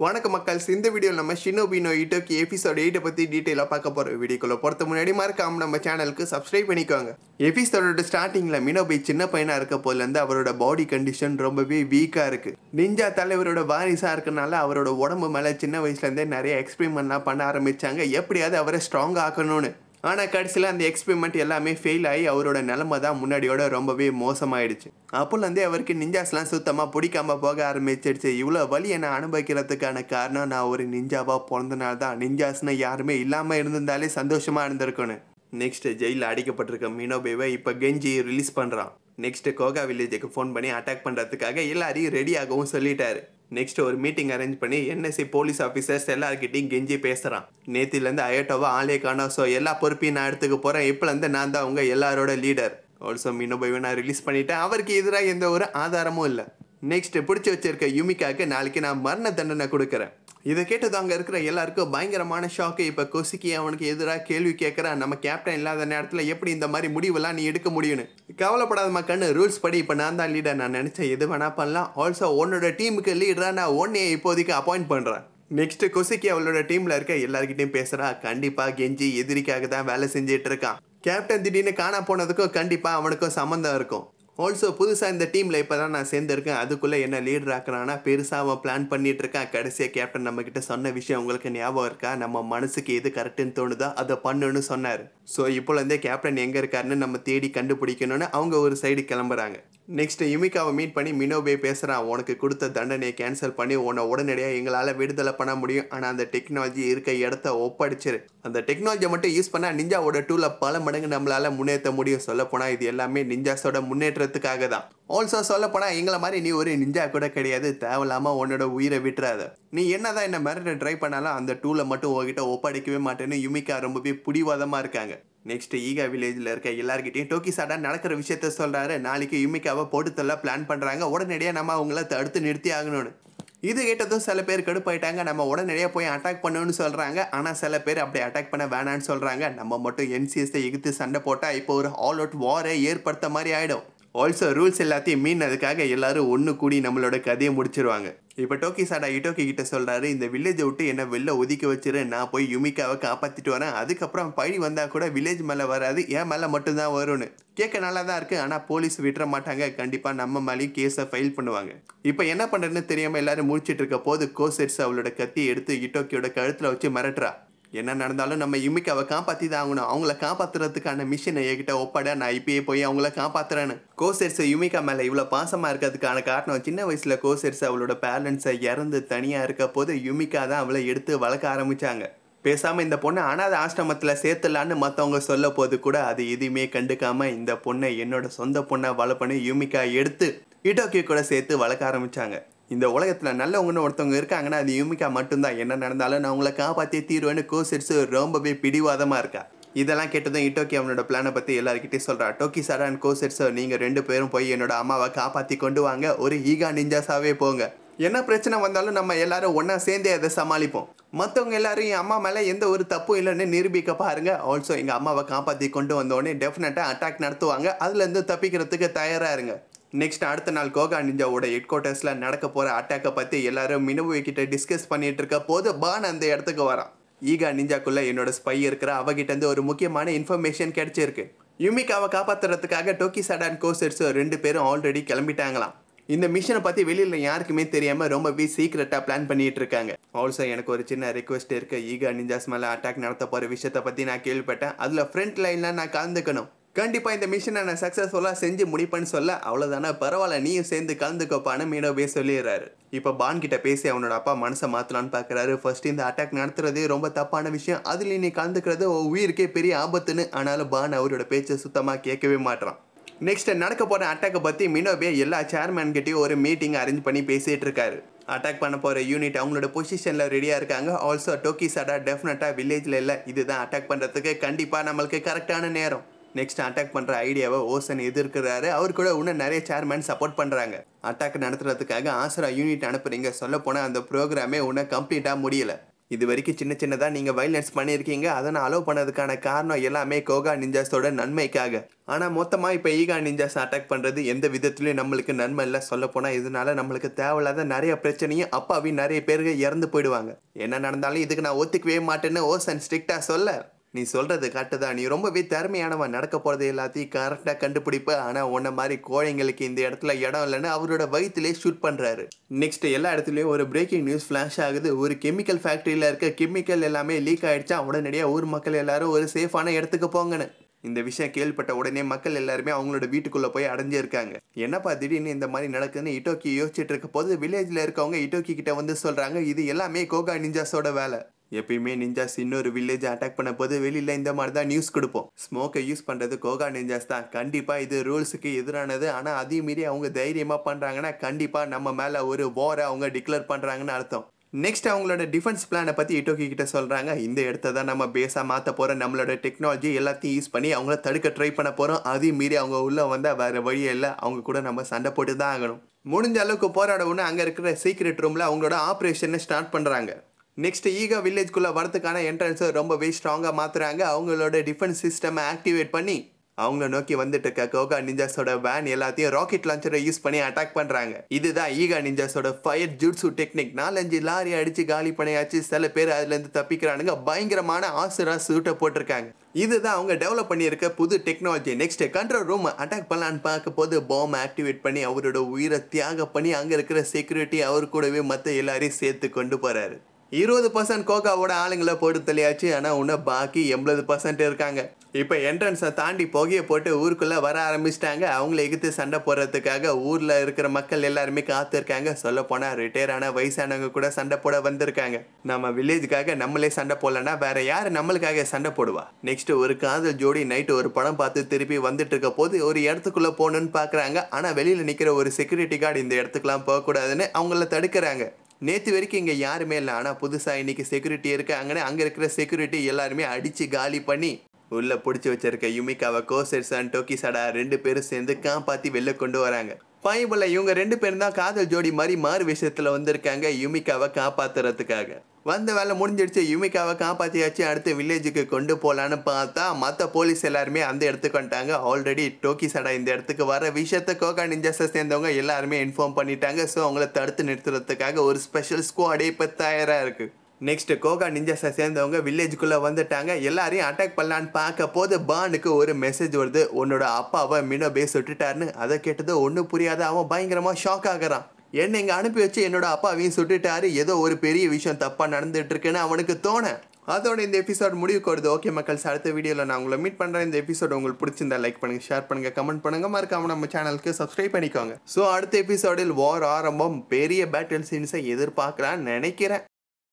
வணக்கம் மக்கள்ஸ் இந்த வீடியோவில் நம்ம ஷினோபினோ இட்டோக்கி எபிசோட் எயிட்டை பற்றி டீட்டெயிலாக பார்க்க போகிறோம் வீடியோக்குள்ள பொறுத்த முன்னாடி மறக்காம நம்ம சேனலுக்கு சப்ஸ்கிரைப் பண்ணிக்கோங்க. எபிசோடோட ஸ்டார்டிங்கில் மினோபி சின்ன பையனாக இருக்க போதுலேருந்து அவரோட பாடி கண்டிஷன் ரொம்பவே வீக்காக இருக்குது நிஞ்சா தலைவரோட வாரிசாக இருக்கனால அவரோட உடம்பு மேலே சின்ன வயசுலேருந்தே நிறைய எக்ஸ்பெரிமெண்ட்லாம் பண்ண ஆரம்பித்தாங்க எப்படியாவது அவரை ஸ்ட்ராங் ஆக்கணும்னு. ஆனால் கடைசியில் அந்த எக்ஸ்பெரிமெண்ட் எல்லாமே ஃபெயில் ஆகி அவரோட நிலமை தான் முன்னாடியோட ரொம்பவே மோசமாயிடுச்சு. அப்போலேருந்தே அவருக்கு நிஞ்சாஸ்லாம் சுத்தமாக பிடிக்காம போக ஆரம்பிச்சிடுச்சு. இவ்வளோ வழி என்னை அனுபவிக்கிறதுக்கான காரணம் நான் ஒரு நிஞ்சாவாக பிறந்தனால தான் நிஞ்சாஸ்னு யாருமே இல்லாமல் இருந்திருந்தாலே சந்தோஷமாக இருந்திருக்கணும் நெக்ஸ்ட்டு ஜெயிலில் அடிக்கப்பட்டிருக்க மீனோபேவை இப்போ கெஞ்சி ரிலீஸ் பண்ணுறான் நெக்ஸ்ட் கோகா வில்லேஜுக்கு ஃபோன் பண்ணி அட்டாக் பண்ணுறதுக்காக எல்லாரையும் ரெடி ஆகவும் சொல்லிட்டாரு. நெக்ஸ்ட் ஒரு மீட்டிங் அரேஞ்ச் பண்ணி என்எஸ்சி போலீஸ் ஆஃபீஸர்ஸ் எல்லாருக்கிட்டையும் கெஞ்சி பேசுகிறான் நேத்திலேருந்து அயோட்டோவா ஆலே காணோ ஸோ எல்லா பொறுப்பையும் நான் எடுத்துக்க போகிறேன் இப்போலேருந்து நான் தான் உங்கள் எல்லாரோட லீடர் ஆல்சோ மீனோபைவை நான் ரிலீஸ் பண்ணிட்டேன். அவருக்கு எதிராக எந்த ஒரு ஆதாரமும் இல்லை. நெக்ஸ்ட் பிடிச்சி வச்சிருக்க யுமிக்காவுக்கு நாளைக்கு நான் மரண தண்டனை கொடுக்குறேன். இதை கேட்டது அங்கே இருக்கிற எல்லாருக்கும் பயங்கரமான ஷாக்கு இப்போ கொசிக்கி அவனுக்கு எதிராக கேள்வி கேட்குறான் நம்ம கேப்டன் இல்லாத நேரத்தில் எப்படி இந்த மாதிரி முடிவெல்லாம் நீ எடுக்க முடியும்னு? கவலைப்படாத மக்கள்னு ரூல்ஸ் படி இப்போ நான் தான் லீடர் நான் நினச்சேன் எது வேணா பண்ணலாம். ஆல்சோ உன்னோட டீமுக்கு லீடராக நான் ஒன்னே இப்போதைக்கு அப்பாயிண்ட் பண்ணுறேன் நெக்ஸ்ட் கொசிக்கி அவளோட டீமில் இருக்க எல்லாருக்கிட்டையும் பேசுகிறா கண்டிப்பாக கெஞ்சி எதிரிக்காக தான் வேலை செஞ்சுட்டு இருக்கான். கேப்டன் திடீர்னு காணா போனதுக்கும் கண்டிப்பாக அவனுக்கும் சம்மந்தம் இருக்கும். ஆல்சோ புதுசாக இந்த டீமில் இப்போ தான் நான் சேர்ந்துருக்கேன். அதுக்குள்ளே என்ன லீடர் ஆக்குறான்னா பெருசாக அவன் பிளான் பண்ணிட்டு இருக்கான். கடைசியாக கேப்டன் நம்மக்கிட்ட சொன்ன விஷயம் உங்களுக்கு ஞாபகம் இருக்கா? நம்ம மனசுக்கு எது கரெக்டுன்னு தோணுதோ அதை பண்ணுன்னு சொன்னார். ஸோ இப்போலேருந்தே கேப்டன் எங்கே இருக்காருன்னு நம்ம தேடி கண்டுபிடிக்கணும்னு அவங்க ஒரு சைடு கிளம்புறாங்க. நெக்ஸ்ட் யுமிகாவை மீட் பண்ணி மினோபே பேசுகிறான் உனக்கு கொடுத்த தண்டனையை கேன்சல் பண்ணி உன்னை உடனடியாக எங்களால் விடுதலை பண்ண முடியும். ஆனால் அந்த டெக்னாலஜி இருக்க இடத்த ஒப்படைச்சிரு. அந்த டெக்னாலஜியை மட்டும் யூஸ் பண்ணால் நிஞ்சாவோட டூலை பல மடங்கு நம்மளால் முன்னேற்ற முடியும். சொல்லப்போனால் இது எல்லாமே நிஞ்சாஸோட முன்னேற்றத்துக்காக தான். ஆல்சோ சொல்லப்போனால் எங்களை மாதிரி நீ ஒரு நிஞ்சா கூட கிடையாது. தேவையில்லாமல் உன்னோட உயிரை விட்டுறாத. நீ என்னதான் என்ன மிரட்ட ட்ரை பண்ணாலும் அந்த டூலை மட்டும் உங்ககிட்ட ஒப்படைக்கவே மாட்டேன்னு யுமிகா ரொம்பவே பிடிவாதமாக இருக்காங்க. நெக்ஸ்ட் ஈகா வில்லேஜில் இருக்க எல்லாருக்கிட்டையும் டோக்கி சாடா நடக்கிற விஷயத்த சொல்கிறாரு நாளைக்கு யுமிக்காவை போட்டு தள்ள பிளான் பண்ணுறாங்க உடனடியாக நம்ம அவங்கள தடுத்து நிறுத்தி ஆகணும்னு. இது கேட்டதும் சில பேர் கடுப்பாயிட்டாங்க. நம்ம உடனடியாக போய் அட்டாக் பண்ணணும்னு சொல்கிறாங்க ஆனால் சில பேர் அப்படி அட்டாக் பண்ண வேணான்னு சொல்கிறாங்க நம்ம மட்டும் என்சிஎஸ்ஸை இழுத்து சண்டை போட்டால் இப்போ ஒரு ஆல் அவுட் வாரை ஏற்படுத்த மாதிரி ஆகிடும் ஆல்சோ ரூல்ஸ் எல்லாத்தையும் மீன் அதுக்காக எல்லாரும் ஒன்று கூடி நம்மளோட கதையை முடிச்சிருவாங்க. இப்போ டோக்கி சாடா இட்டோக்கி கிட்ட சொல்கிறாரு இந்த வில்லேஜை விட்டு என்ன வெளில ஒதுக்கி வச்சிரு. நான் போய் யுமிக்காவை காப்பாற்றிட்டு வரேன். அதுக்கப்புறம் பழி வந்தால் கூட வில்லேஜ் மேலே வராது. என் மேலே மட்டும்தான் வரும்னு. கேட்க நல்லா தான் இருக்குது ஆனால் போலீஸ் விட்டுற மாட்டாங்க. கண்டிப்பாக நம்ம மேலேயும் கேஸை ஃபைல் பண்ணுவாங்க. இப்போ என்ன பண்ணுறதுன்னு தெரியாமல் எல்லாரும் முடிச்சிட்டு இருக்க போது கோசெட்ஸ் அவளோட கத்தி எடுத்து இட்டோக்கியோட கழுத்தில் வச்சு மிரட்டுறா. என்ன நடந்தாலும் நம்ம இமிக்காவை காப்பாற்றி தான் ஆகணும். அவங்கள காப்பாற்றுறதுக்கான மிஷினை என்கிட்ட ஒப்பட. நான் இப்பயே போய் அவங்கள காப்பாற்றுறேன்னு கோசெட்ஸ் யுமிகா மேலே இவ்வளோ பாசமாக இருக்கிறதுக்கான காரணம் சின்ன வயசில் கோசெர்ஸ் அவளோட பேரண்ட்ஸை இறந்து தனியாக இருக்க போது யுமிகா தான் அவளை எடுத்து வளர்க்க ஆரம்பித்தாங்க பேசாமல் இந்த பொண்ணை அனாத ஆசிரமத்தில் சேர்த்துலான்னு மற்றவங்க சொல்ல போது கூட அது எதுவுமே கண்டுக்காம இந்த பொண்ணை என்னோட சொந்த பொண்ணை வளர்ப்பன்னு யுமிகா எடுத்து இட்டோக்கி கூட சேர்த்து வளர்க்க ஆரம்பித்தாங்க இந்த உலகத்தில் நல்லவங்கன்னு ஒருத்தவங்க இருக்காங்கன்னா அது யூமிக்கா மட்டும்தான். என்ன நடந்தாலும் நான் உங்களை காப்பாற்றி தீர்வேன்னு கோசெட்ஸு ரொம்பவே பிடிவாதமாக இருக்கா? இதெல்லாம் கேட்டதும் இட்டோக்கி அவனோட பிளானை பற்றி எல்லாருக்கிட்டே சொல்கிறா டோக்கி சார் அண்ட் கோசெட்ஸோ நீங்கள் ரெண்டு பேரும் போய் என்னோட அம்மாவை காப்பாற்றி கொண்டு வாங்க. ஒரு ஈகா நிஞ்சாஸாகவே போங்க. என்ன பிரச்சனை வந்தாலும் நம்ம எல்லாரும் ஒன்றா சேர்ந்தே அதை சமாளிப்போம். மற்றவங்க எல்லாரும் என் அம்மா மேலே எந்த ஒரு தப்பும் இல்லைன்னு நிரூபிக்க பாருங்க. ஆல்சோ எங்கள் அம்மாவை காப்பாற்றி கொண்டு வந்தோடனே டெஃபினட்டாக அட்டாக் நடத்துவாங்க. அதுலேருந்து தப்பிக்கிறதுக்கு தயாராக இருங்க. நெக்ஸ்ட் அடுத்த நாள் கோகா நிஞ்சாவோட ஹெட் குவார்ட்டர்ஸில் நடக்க போகிற அட்டாக்கை பற்றி எல்லாரும் மினவு கிட்ட டிஸ்கஸ் பண்ணிட்டு இருக்க போது பான் அந்த இடத்துக்கு வரான். ஈகா நிஞ்சாக்குள்ளே என்னோட ஸ்பை இருக்கிற அவகிட்டேருந்து ஒரு முக்கியமான இன்ஃபர்மேஷன் கிடைச்சிருக்கு. யுமிகாவை காப்பாற்றுறதுக்காக டோக்கி சடான் கோசெட்ஸ் ரெண்டு பேரும் ஆல்ரெடி கிளம்பிட்டாங்களாம். இந்த மிஷனை பற்றி வெளியில் யாருக்குமே தெரியாமல் ரொம்பவே சீக்ரெட்டாக பிளான் பண்ணிட்டு இருக்காங்க. ஆல்சோ எனக்கு ஒரு சின்ன ரிக்வஸ்ட் இருக்குது ஈகா நிஞ்சாஸ் மேலே அட்டாக் நடத்த போகிற விஷயத்தை பற்றி நான் கேள்விப்பட்டேன். அதில் ஃப்ரண்ட் லைன்லாம் நான் கலந்துக்கணும். கண்டிப்பாக இந்த மிஷனை நான் சக்ஸஸ்ஃபுல்லாக செஞ்சு முடிப்பேன்னு சொல்ல அவ்வளோதானே பரவாயில்ல நீயும் சேர்ந்து கலந்துக்கோப்பான்னு மீனோபே சொல்லிடுறாரு. இப்போ பான் கிட்ட பேசி அவனோட அப்பா மனசை மாற்றலான்னு பார்க்குறாரு ஃபர்ஸ்ட் இந்த அட்டாக் நடத்துறதே ரொம்ப தப்பான விஷயம். அதில் நீ கலந்துக்கிறது உயிருக்கே பெரிய ஆபத்துன்னு ஆனாலும் பான் அவரோட பேச்சை சுத்தமாக கேட்கவே மாட்டான் நெக்ஸ்ட் நடக்க போகிற அட்டாக்கை பற்றி மினோபே எல்லா சேர்மேன்கிட்டையும் ஒரு மீட்டிங் அரேஞ்ச் பண்ணி பேசிகிட்டு இருக்காரு. அட்டாக் பண்ண போகிற யூனிட் அவங்களோட பொசிஷனில் ரெடியாக இருக்காங்க. ஆல்சோ டோக்கி சடா டெஃபினட்டாக வில்லேஜில் இல்லை. இதுதான் அட்டாக் பண்ணுறதுக்கு கண்டிப்பாக நம்மளுக்கு கரெக்டான நேரம். நெக்ஸ்ட் அட்டாக் பண்ணுற ஐடியாவை ஓசன் எதிர்க்கிறாரு. அவர் கூட இன்னும் நிறைய சேர்மேன் சப்போர்ட் பண்ணுறாங்க அட்டாக் நடத்துறதுக்காக ஆசரா யூனிட் அனுப்புறீங்க. சொல்ல போனால் அந்த ப்ரோக்ராமே இன்னும் கம்ப்ளீட்டாக முடியல. இது வரைக்கும் சின்ன சின்னதாக நீங்கள் வைலன்ஸ் பண்ணியிருக்கீங்க. அதை நான் அலோவ் பண்ணதுக்கான காரணம் எல்லாமே கோகா நிஞ்சாஸோட நன்மைக்காக. ஆனால் மொத்தமாக இப்போ ஈகா நிஞ்சாஸ் அட்டாக் பண்ணுறது எந்த விதத்துலையும் நம்மளுக்கு நன்மை இல்லை. சொல்லப்போனால் இதனால நம்மளுக்கு தேவையில்லாத நிறைய பிரச்சனையும் அப்பாவி நிறைய பேருக்கு இறந்து போயிடுவாங்க. என்ன நடந்தாலும் இதுக்கு நான் ஒத்துக்கவே மாட்டேன்னு ஓசன் ஸ்ட்ரிக்டாக சொல்ல. நீ சொல்கிறது கரெக்டு தான். நீ ரொம்பவே திறமையானவன் நடக்க போகிறது எல்லாத்தையும் கரெக்டாக கண்டுபிடிப்ப. ஆனால் உன்ன மாதிரி கோழைங்களுக்கு இந்த இடத்துல இடம் இல்லைன்னு அவரோட வயிற்றுலேயே ஷூட் பண்ணுறாரு நெக்ஸ்ட் எல்லா இடத்துலையும் ஒரு பிரேக்கிங் நியூஸ் ஃப்ளாஷ் ஆகுது. ஒரு கெமிக்கல் ஃபேக்ட்ரியில் இருக்க கெமிக்கல் எல்லாமே லீக் ஆகிடுச்சா உடனடியாக ஊர் மக்கள் எல்லாரும் ஒரு சேஃபான இடத்துக்கு போங்கன்னு. இந்த விஷயம் கேள்விப்பட்ட உடனே மக்கள் எல்லாருமே அவங்களோட வீட்டுக்குள்ள போய் அடைஞ்சிருக்காங்க. என்னப்பா திடீர்னு இந்த மாதிரி நடக்குதுன்னு இட்டோக்கி யோசிச்சுட்டு இருக்க போது வில்லேஜ்ல இருக்கவங்க இட்டோக்கி கிட்ட வந்து சொல்றாங்க இது எல்லாமே கோகா நிஞ்சாஸோட வேலை. எப்பயுமே நிஞ்சாஸ் இன்னொரு வில்லேஜ் அட்டாக் பண்ண போது வெளியில இந்த மாதிரி தான் நியூஸ் கொடுப்போம் ஸ்மோக்கை யூஸ் பண்றது கோகா நிஞ்சாஸ் தான். கண்டிப்பா இது ரூல்ஸுக்கு எதிரானது. ஆனா அதே மீறி அவங்க தைரியமா பண்றாங்கன்னா கண்டிப்பா நம்ம மேல ஒரு வாரை அவங்க டிக்ளேர் பண்றாங்கன்னு அர்த்தம். நெக்ஸ்ட் அவங்களோட டிஃபென்ஸ் பிளானை பற்றி இட்டோக்கி கிட்ட சொல்கிறாங்க இந்த இடத்த தான் நம்ம பேஸாக மாற்ற போகிறோம் நம்மளோட டெக்னாலஜி எல்லாத்தையும் யூஸ் பண்ணி அவங்கள தடுக்க ட்ரை பண்ண போகிறோம் அதையும் மீறி அவங்க உள்ளே வந்தால் வேறு வழியே இல்லை. அவங்க கூட நம்ம சண்டை போட்டு தான் ஆகணும். முடிஞ்ச அளவுக்கு போராடவுன்னு அங்கே இருக்கிற சீக்ரெட் ரூமில் அவங்களோட ஆப்ரேஷனை ஸ்டார்ட் பண்ணுறாங்க நெக்ஸ்ட் ஈகா வில்லேஜ்குள்ளே வரதுக்கான என்ட்ரன்ஸை ரொம்பவே ஸ்ட்ராங்காக மாற்றுறாங்க அவங்களோட டிஃபென்ஸ் சிஸ்டமை ஆக்டிவேட் பண்ணி அவங்கள நோக்கி வந்துட்டு இருக்க கோகா நிஞ்சாஸோட வேன் எல்லாத்தையும் ராக்கெட் லான்ச்சரை யூஸ் பண்ணி அட்டாக் பண்ணுறாங்க இதுதான் ஈகா நிஞ்சாஸோட ஃபயர் ஜூட்ஸு டெக்னிக் நாலஞ்சு லாரி அடித்து காலி பண்ணியாச்சு. சில பேர் அதுலேருந்து தப்பிக்கிறானுங்க. பயங்கரமான ஆசுரா சூட்டை போட்டிருக்காங்க. இதுதான் அவங்க டெவலப் பண்ணியிருக்க புது technology next control room attack பண்ணலான்னு பார்க்க போது பாம் ஆக்டிவேட் பண்ணி அவரோட உயிரை தியாகம் பண்ணி அங்கே இருக்கிற செக்யூரிட்டி அவர் கூடவே மற்ற எல்லாரையும் சேர்த்து கொண்டு போகிறாரு இருபது பர்சன்ட் கோகாவோட ஆளுங்களை போட்டு தள்ளியாச்சு. ஆனால் இன்னும் பாக்கி எண்பது பர்சன்ட் இருக்காங்க. இப்போ என்ட்ரன்ஸை தாண்டி புகையை போட்டு ஊருக்குள்ளே வர ஆரம்பிச்சிட்டாங்க. அவங்கள எகுத்து சண்டை போடுறதுக்காக ஊரில் இருக்கிற மக்கள் எல்லாருமே காத்திருக்காங்க. சொல்ல போனால் ரிட்டையர் ஆன வயசானவங்க கூட சண்டை போட வந்திருக்காங்க. நம்ம வில்லேஜுக்காக நம்மளே சண்டை போடலன்னா வேற யார் நம்மளுக்காக சண்டை போடுவா? நெக்ஸ்ட் ஒரு காதல் ஜோடி நைட்டு ஒரு படம் பார்த்து திருப்பி வந்துட்டு இருக்க போது ஒரு இடத்துக்குள்ளே போகணுன்னு பார்க்குறாங்க ஆனால் வெளியில் நிற்கிற ஒரு செக்யூரிட்டி கார்டு இந்த இடத்துக்குலாம் போகக்கூடாதுன்னு அவங்கள தடுக்கிறாங்க. நேற்று வரைக்கும் இங்கே யாருமே இல்லை. ஆனால் புதுசாக இன்றைக்கி செக்யூரிட்டி இருக்காங்கன்னு அங்கே இருக்கிற செக்யூரிட்டி எல்லாருமே அடித்து காலி பண்ணி உள்ளே பிடிச்சி வச்சிருக்க யுமிகாவை கோசெட்ஸ் அண்ட் டோக்கிசடா ரெண்டு பேரும் சேர்ந்து காப்பாற்றி வெளில கொண்டு வராங்க. பைபிளில் இவங்க ரெண்டு பேரும் தான் காதல் ஜோடி மாதிரி மாறு விஷயத்தில் வந்திருக்காங்க யுமிகாவை காப்பாற்றுறதுக்காக வந்த வேலை முடிஞ்சிடுச்சு யுமிகாவை காப்பாற்றியாச்சு அடுத்த வில்லேஜுக்கு கொண்டு போகலான்னு பார்த்தா மற்ற போலீஸ் எல்லாருமே அந்த இடத்துக்கு வந்துட்டாங்க. ஆல்ரெடி டோக்கி சடா இந்த இடத்துக்கு வர விஷயத்த கோகா நிஞ்சாஸை சேர்ந்தவங்க எல்லாருமே இன்ஃபார்ம் பண்ணிட்டாங்க. ஸோ அவங்கள தடுத்து நிறுத்துறதுக்காக ஒரு ஸ்பெஷல் ஸ்குவாடே இப்போ தயாராக இருக்குது நெக்ஸ்ட் கோகா நிஞ்சாஸை சேர்ந்தவங்க வில்லேஜுக்குள்ளே வந்துட்டாங்க. எல்லாரையும் அட்டாக் பண்ணலான்னு பார்க்க போது பானுக்கு ஒரு மெசேஜ் வருது. உன்னோட அப்பாவை மினோபே சுட்டுட்டாருன்னு. அதை கேட்டது ஒன்றும் புரியாத. அவன் பயங்கரமாக ஷாக் ஆகுறான். என்னை இங்கே அனுப்பி வச்சு என்னோட அப்பாவையும் சுட்டுட்டாரு. ஏதோ ஒரு பெரிய விஷயம் தப்பாக நடந்துட்டு இருக்குன்னு அவனுக்கு தோண. அதோட இந்த எபிசோட் முடிவுக்கு வருது. ஓகே மக்கள்ஸ் அடுத்த வீடியோவில் நான் உங்களை மீட் பண்ணுறேன் இந்த எபிசோட் உங்களுக்கு பிடிச்சிருந்தா லைக் பண்ணுங்கள் ஷேர் பண்ணுங்கள் கமெண்ட் பண்ணுங்கள் மறக்காம நம்ம சேனலுக்கு சப்ஸ்கிரைப் பண்ணிக்கோங்க. ஸோ அடுத்த எபிசோடில் வார் ஆரம்பம். பெரிய பேட்டில் சீன்ஸை எதிர்பார்க்கலான்னு நினைக்கிறேன்.